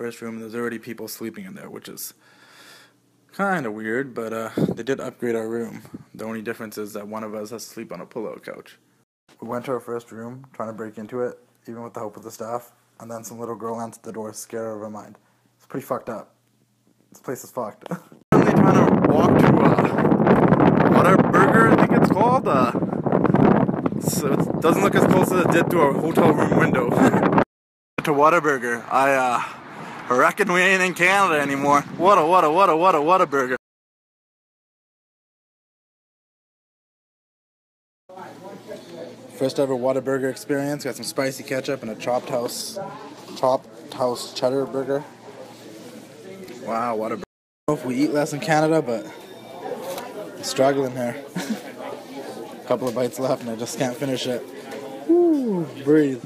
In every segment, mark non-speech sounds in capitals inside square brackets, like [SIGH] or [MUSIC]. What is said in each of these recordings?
first room, and there's already people sleeping in there, which is kind of weird, but uh, they did upgrade our room. The only difference is that one of us has to sleep on a pull-out couch. We went to our first room, trying to break into it, even with the help of the staff, and then some little girl answered the door, scared out of her mind. It's pretty fucked up. This place is fucked. I'm trying to walk to uh, Whataburger, I think it's called. Uh, so it doesn't look as close as it did to a hotel room window. [LAUGHS] to Whataburger. I uh, reckon we ain't in Canada anymore. What a, what a, what a, what a, what a burger. First ever Whataburger experience. Got some spicy ketchup and a chopped house, chopped house cheddar burger. Wow, what a. I don't know if we eat less in Canada, but I'm struggling here. [LAUGHS] a couple of bites left, and I just can't finish it. Woo, breathe.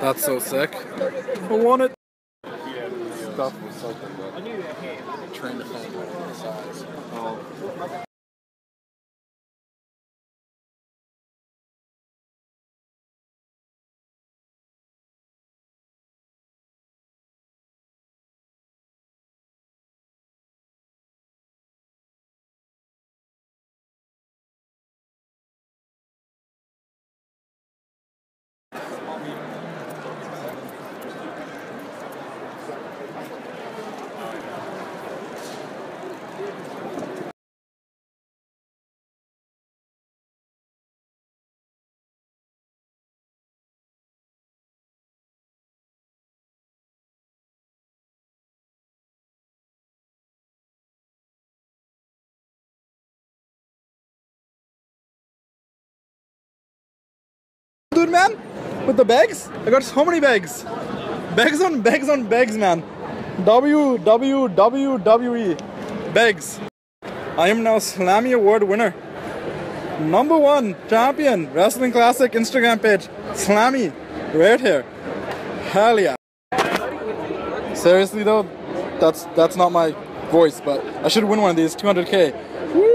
That's so sick. I want it. Stuff was something, but trying to find the size. Oh. Man, with the bags? I got so many bags. Bags on bags on bags, man. W W W W E. Bags. I am now Slammy Award winner. Number one champion, Wrestling Classic Instagram page. Slammy, right here. Hell yeah. Seriously though, that's that's not my voice, but I should win one of these 200k. Woo!